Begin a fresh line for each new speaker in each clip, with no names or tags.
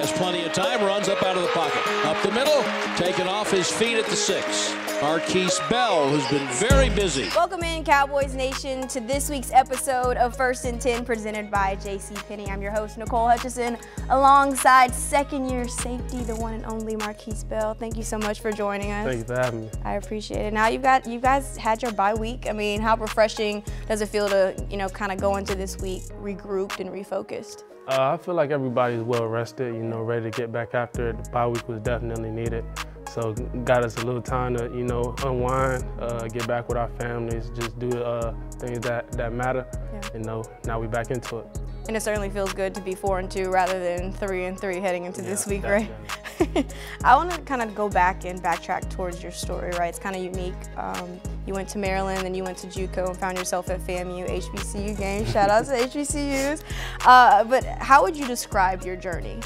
has plenty of time, runs up out of the pocket. Up the middle, taken off his feet at the six. Markquese Bell, who's been very busy.
Welcome in, Cowboys Nation, to this week's episode of First and 10 presented by J.C. Penney. I'm your host, Nicole Hutchison, alongside second year safety, the one and only Markquese Bell. Thank you so much for joining us.
Thank you for having me.
I appreciate it. Now you've got you guys had your bye week. I mean, how refreshing does it feel to, you know, kind of go into this week regrouped and refocused?
Uh, I feel like everybody's well rested, you know, ready to get back after it. The bye week was definitely needed. So got us a little time to, you know, unwind, uh, get back with our families, just do the uh, things that, that matter.
Yeah.
You know, now we're back into it.
And it certainly feels good to be four and two rather than three and three heading into
Yeah,
this week, right? I want to kind of go back and backtrack towards your story, right? It's kind of unique. Um, you went to Maryland, then you went to JUCO and found yourself at FAMU HBCU games. Shout out to HBCUs. Uh, but how would you describe your journey?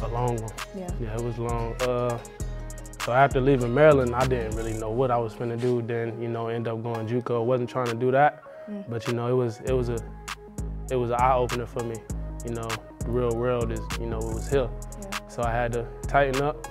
A long one.
Yeah.
Yeah, it was long. Uh, so after leaving Maryland, I didn't really know what I was gonna do. Then, you know, end up going JUCO. wasn't trying to do that, but you know, it was it was a it was an eye opener for me. You know, the real world is you know it was here.
Yeah.
So I had to tighten up.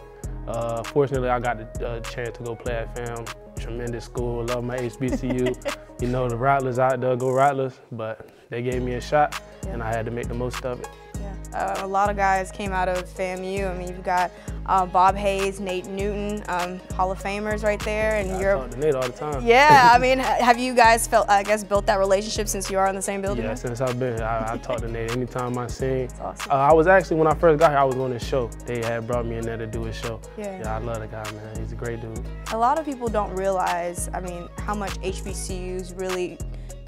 Uh, fortunately, I got the uh, chance to go play at FAM. Tremendous school, love my HBCU. you know, the Rattlers out there, go Rattlers. But they gave me a shot, and I had to make the most of it.
Yeah. Uh, a lot of guys came out of FAMU. I mean, you've got uh, Bob Hayes, Nate Newton, um, Hall of Famers right there, and
I
you're.
talk to Nate all the time.
Yeah, I mean, have you guys felt, I guess, built that relationship since you are in the same building?
Yeah,
now?
since I've been here, I, I talk to Nate anytime I sing.
That's awesome.
Uh, I was actually, when I first got here, I was on his show. They had brought me in there to do his show.
Yeah.
Yeah, I love the guy, man. He's a great dude.
A lot of people don't realize, I mean, how much HBCUs really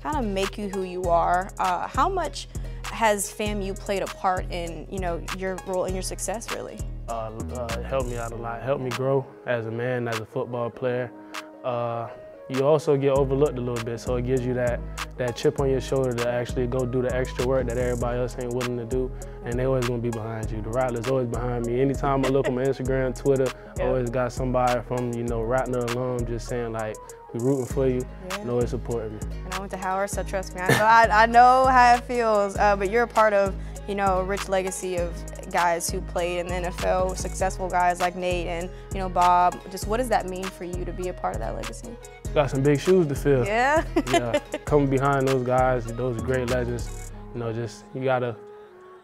kind of make you who you are. Uh, how much has FAMU played a part in, you know, your role and your success, really?
Uh, uh, helped me out a lot. Helped me grow as a man, as a football player. Uh, you also get overlooked a little bit, so it gives you that that chip on your shoulder to actually go do the extra work that everybody else ain't willing to do, and they always gonna be behind you. The Rattlers always behind me. Anytime I look on my Instagram, Twitter,
Yeah.
always got somebody from you know Rattler alum just saying like, we rooting for you,
Yeah.
and always supporting me.
And I went to Howard, so trust me, I know, I, I know how it feels. Uh, but you're a part of, you know, a rich legacy of guys who played in the NFL, successful guys like Nate and, you know, Bob. Just what does that mean for you to be a part of that legacy?
Got some big shoes to fill.
Yeah?
yeah, coming behind those guys, those great legends, you know, just you gotta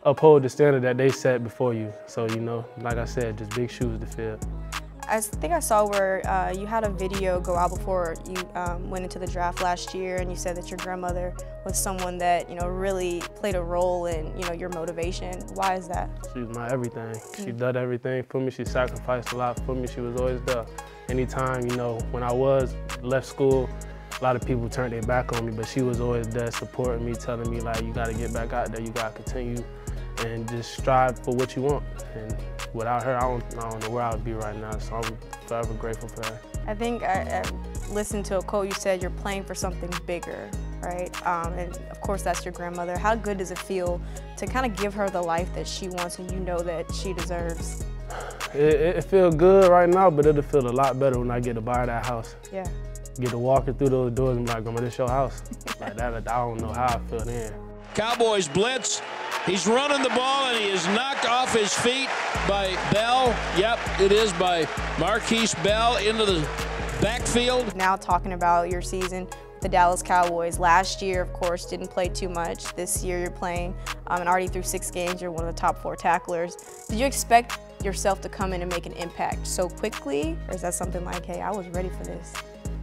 uphold the standard that they set before you. So, you know, like I said, just big shoes to fill.
I think I saw where uh, you had a video go out before you um, went into the draft last year, and you said that your grandmother was someone that you know really played a role in you know your motivation. Why is that?
She was my everything. She did everything for me. She sacrificed a lot for me. She was always there. Anytime, you know, when I was left school, a lot of people turned their back on me, but she was always there supporting me, telling me like, you gotta get back out there, you gotta continue and just strive for what you want. And without her, I don't, I don't know where I would be right now. So I'm forever grateful for her.
I think I, I listened to a quote you said you're playing for something bigger, right? Um, and of course that's your grandmother. How good does it feel to kind of give her the life that she wants and you know that she deserves?
It, it, it feels good right now, but it'll feel a lot better when I get to buy that house.
Yeah.
Get to walking through those doors and be like, Grandma, this your house. like that, I don't know how I feel then.
Cowboys blitz. He's running the ball and he is knocked off his feet by Bell. Yep, it is by Markquese Bell into the backfield.
Now talking about your season with the Dallas Cowboys. Last year, of course, didn't play too much. This year you're playing um, and already through six games, you're one of the top four tacklers. Did you expect yourself to come in and make an impact so quickly? Or is that something like, hey, I was ready for this?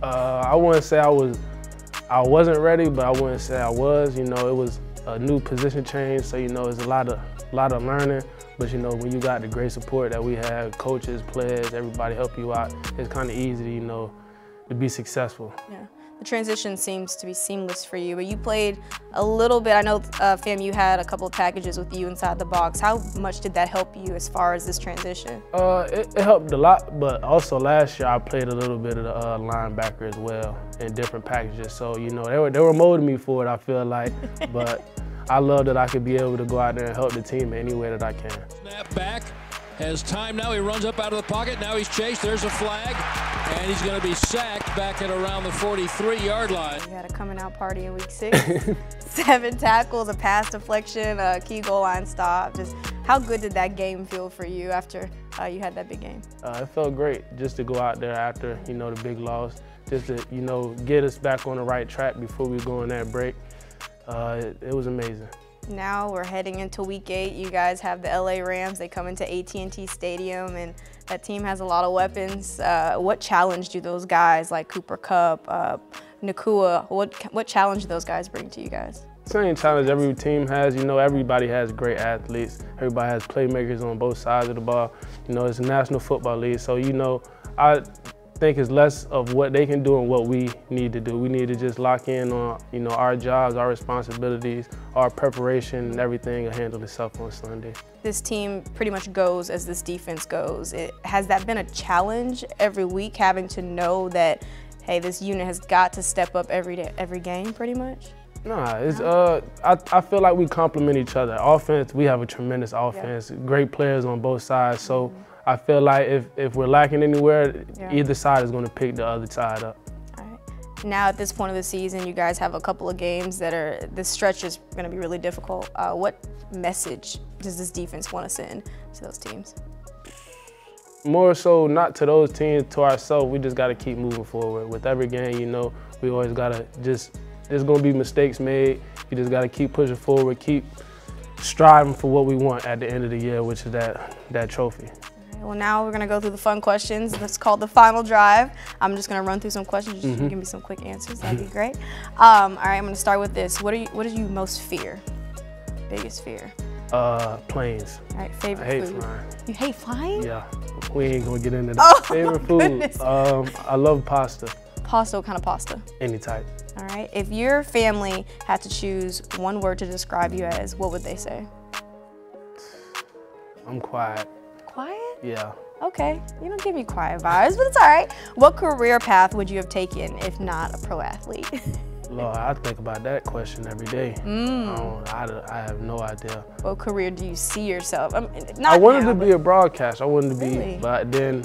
Uh, I wouldn't say I was, I wasn't ready, but I wouldn't say I was. You know, it was a new position change, so you know, it's a lot of, lot of learning. But you know, when you got the great support that we have, coaches, players, everybody help you out, it's kind of easy, you know, to be successful.
Yeah. The transition seems to be seamless for you, but you played a little bit. I know uh, you had a couple of packages with you inside the box. How much did that help you as far as this transition?
Uh, it, it helped a lot, but also last year I played a little bit of the uh, linebacker as well in different packages. So you know they were they were molding me for it. I feel like, but I love that I could be able to go out there and help the team any way that I can.
Snap back. has time now. He runs up out of the pocket. Now he's chased. There's a flag. And he's going to be sacked back at around the 43-yard line.
You had a coming out party in week six. Seven tackles, a pass deflection, a key goal line stop. Just how good did that game feel for you after uh, you had that big game?
Uh, it felt great just to go out there after, you know, the big loss, just to, you know, get us back on the right track before we go on that break. Uh, it, it was amazing.
Now we're heading into week eight. You guys have the LA Rams. They come into AT&T Stadium and that team has a lot of weapons. Uh, what challenge do those guys like Cooper Kupp, uh, Nacua, what, what challenge do those guys bring to you guys?
Same challenge every team has. You know, everybody has great athletes. Everybody has playmakers on both sides of the ball. You know, it's a National Football League. So, you know, I think it's less of what they can do and what we need to do. We need to just lock in on, you know, our jobs, our responsibilities, our preparation, and everything will handle itself on Sunday.
This team pretty much goes as this defense goes. It, has that been a challenge every week, having to know that, hey, this unit has got to step up every day, every game, pretty much?
Nah, it's uh, I, I feel like we complement each other. Offense, we have a tremendous offense, yeah. great players on both sides. So. Mm -hmm I feel like if, if we're lacking anywhere, yeah. either side is going to pick the other side up.
All right. Now at this point of the season, you guys have a couple of games that are, this stretch is going to be really difficult. Uh, what message does this defense want to send to those teams?
More so not to those teams, to ourselves, we just got to keep moving forward. With every game, you know, we always got to just, there's going to be mistakes made. You just got to keep pushing forward, keep striving for what we want at the end of the year, which is that, that trophy.
Well, now we're going to go through the fun questions. That's called the final drive. I'm just going to run through some questions. Just mm -hmm. give me some quick answers. That'd be great. Um, all right, I'm going to start with this. What, are you, what do you most fear? Biggest fear?
Uh, planes.
All right, favorite
I hate
food?
flying.
You hate flying?
Yeah, we ain't going to get into that.
Oh,
favorite food? Um, I love pasta.
Pasta, what kind of pasta?
Any type.
All right, if your family had to choose one word to describe you as, what would they say?
I'm
quiet.
Yeah.
Okay, you don't give me quiet vibes, but it's all right. What career path would you have taken if not a pro athlete?
Lord, I think about that question every day.
Mm.
I, I, I, have no idea.
What career do you see yourself? I, mean,
I wanted
now,
to be a broadcast. I wanted to
really?
be, but then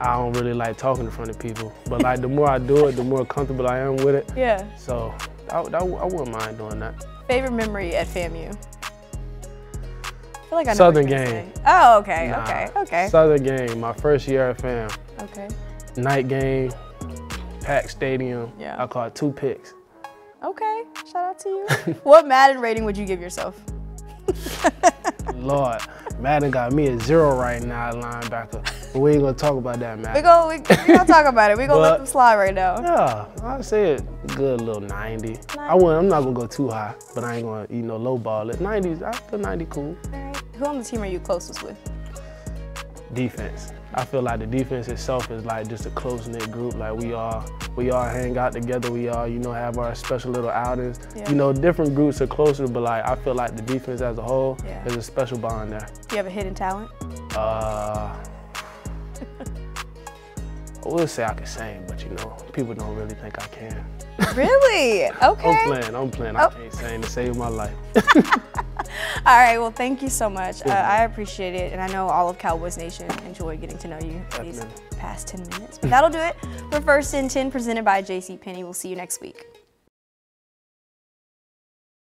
I don't really like talking in front of people. But like the more I do it, the more comfortable I am with it.
Yeah.
So I, I, I wouldn't mind doing that.
Favorite memory at FAMU? I feel like I know
Southern game.
Oh, okay,
nah,
okay, okay.
Southern game, my first year at FAM.
Okay.
Night game, packed stadium.
Yeah.
I caught two picks.
Okay, shout out to you. what Madden rating would you give yourself?
Lord, Madden got me a zero right now, linebacker. But we ain't gonna talk about that, man.
We go, we, we gonna talk about it. We gonna but, let them slide right now.
Yeah, I'd say a good little 90. 90. I wouldn't, I'm not gonna go too high, but I ain't gonna, you know, low ball it. 90s, I feel 90 cool.
All right. Who on the team are you closest with?
Defense. I feel like the defense itself is like just a close knit group. Like we all we all hang out together. We all you know have our special little outings. Yeah. You know, different groups are closer, but like I feel like the defense as a whole yeah. is a special bond there.
Do you have a hidden talent?
Uh, I would say I can sing, but you know, people don't really think I can.
Really? Okay.
I'm playing. I'm playing. Oh. I can't sing to save my life.
all right, well, thank you so much. Uh, I appreciate it, and I know all of Cowboys Nation enjoyed getting to know you these past 10 minutes. But that'll do it for First and 10 presented by J.C. Penney. We'll see you next week.